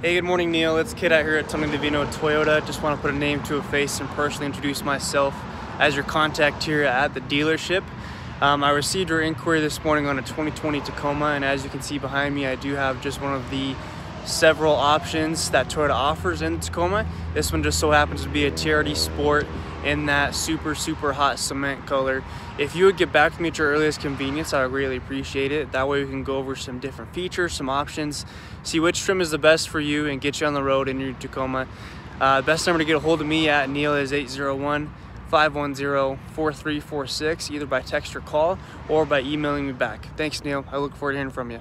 Hey, good morning, Neil. It's Kade out here at Tony Divino Toyota. Just want to put a name to a face and personally introduce myself as your contact here at the dealership. Um, I received your inquiry this morning on a 2020 Tacoma, and as you can see behind me, I do have just one of the several options that Toyota offers in Tacoma. This one just so happens to be a TRD Sport in that super, super hot cement color. If you would get back to me at your earliest convenience, I would really appreciate it. That way we can go over some different features, some options, see which trim is the best for you and get you on the road in your Tacoma. Uh, best number to get a hold of me at Neil is 801 510-4346 either by text or call or by emailing me back. Thanks Neil. I look forward to hearing from you.